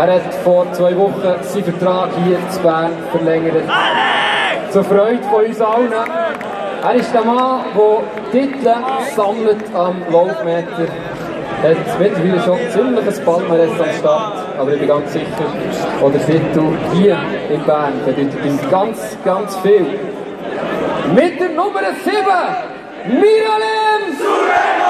Er hat vor zwei Wochen seinen Vertrag hier zu Bern verlängert. Zur Freude von uns allen. Er ist der Mann, der Titel sammelt am Laufmeter. Er hat mittlerweile schon ziemlich ein Palmarès am Start, aber ich bin ganz sicher, oder Titel hier in Bern bedeutet ihm ganz, ganz viel. Mit der Nummer 7, Miralem Suleimani!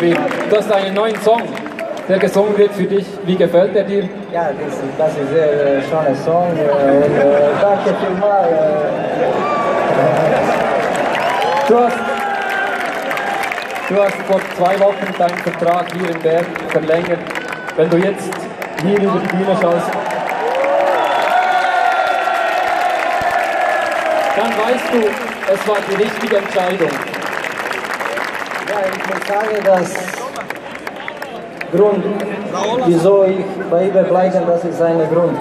Wien. Du hast einen neuen Song, der gesungen wird für dich. Wie gefällt er dir? Ja, das, ist- das ist ein sehr äh, schöner Song äh, und äh, danke vielmals. Äh, Du hast, du hast vor zwei Wochen deinen Vertrag hier in Bern verlängert. Wenn du jetzt hier über die Bühne schaust, dann weißt du, es war die richtige Entscheidung. Ja, ich muss sagen, dass Grund, wieso ich bei ihm bleibe, das ist ein Grund.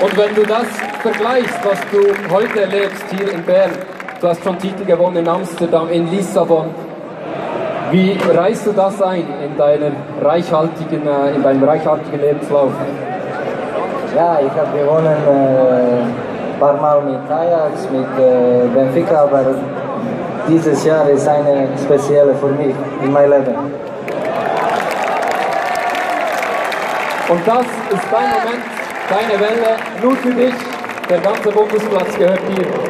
Und wenn du das vergleichst, was du heute erlebst hier in Bern, du hast schon Titel gewonnen in Amsterdam, in Lissabon. Wie reißt du das ein in, deiner reichhaltigen, äh, in deinem reichhaltigen Lebenslauf? Ja, ich habe gewonnen äh, paar Mal mit Ajax, mit äh, Benfica, aber dieses Jahr ist eine spezielle für mich in meinem Leben. Und das ist dein Moment, deine Welle, nur für dich. Der ganze Bundesplatz gehört dir.